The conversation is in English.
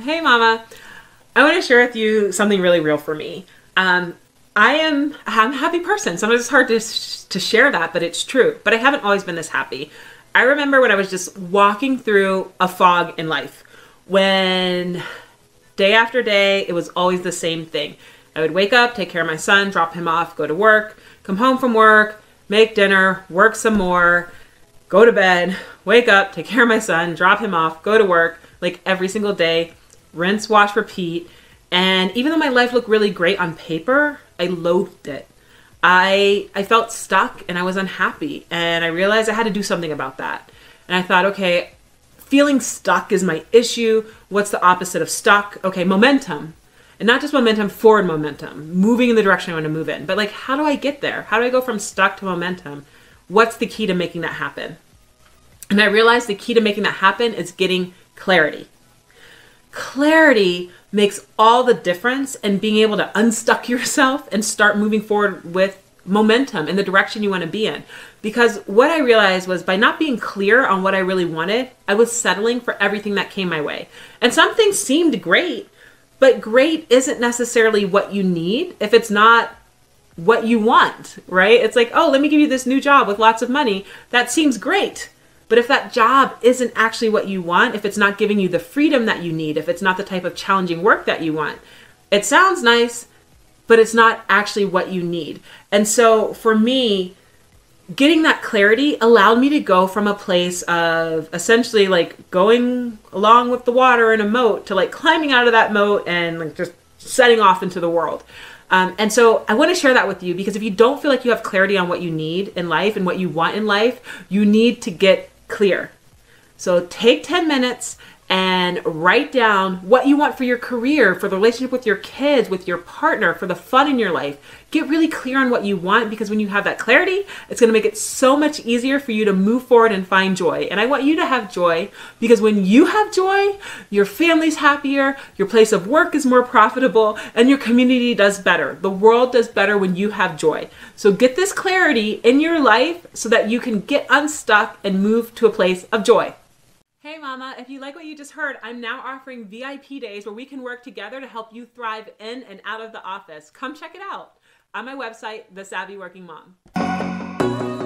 Hey, Mama. I want to share with you something really real for me. Um, I am I'm a happy person. Sometimes it's hard to, to share that, but it's true. But I haven't always been this happy. I remember when I was just walking through a fog in life, when day after day, it was always the same thing. I would wake up, take care of my son, drop him off, go to work, come home from work, make dinner, work some more, go to bed, wake up, take care of my son, drop him off, go to work, like every single day, rinse, wash, repeat. And even though my life looked really great on paper, I loathed it. I I felt stuck and I was unhappy and I realized I had to do something about that. And I thought, okay, feeling stuck is my issue. What's the opposite of stuck? Okay, momentum. And not just momentum, forward momentum, moving in the direction I want to move in. But like how do I get there? How do I go from stuck to momentum? What's the key to making that happen? And I realized the key to making that happen is getting clarity. Clarity makes all the difference and being able to unstuck yourself and start moving forward with momentum in the direction you want to be in. Because what I realized was by not being clear on what I really wanted, I was settling for everything that came my way. And some things seemed great, but great isn't necessarily what you need if it's not what you want, right? It's like, oh, let me give you this new job with lots of money. That seems great. But if that job isn't actually what you want, if it's not giving you the freedom that you need, if it's not the type of challenging work that you want, it sounds nice, but it's not actually what you need. And so for me, getting that clarity allowed me to go from a place of essentially like going along with the water in a moat to like climbing out of that moat and like just setting off into the world. Um, and so I want to share that with you because if you don't feel like you have clarity on what you need in life and what you want in life, you need to get clear. So take 10 minutes and write down what you want for your career, for the relationship with your kids, with your partner, for the fun in your life. Get really clear on what you want because when you have that clarity, it's going to make it so much easier for you to move forward and find joy. And I want you to have joy because when you have joy, your family's happier, your place of work is more profitable, and your community does better. The world does better when you have joy. So get this clarity in your life so that you can get unstuck and move to a place of joy. Hey, Mama, if you like what you just heard, I'm now offering VIP days where we can work together to help you thrive in and out of the office. Come check it out on my website, The Savvy Working Mom.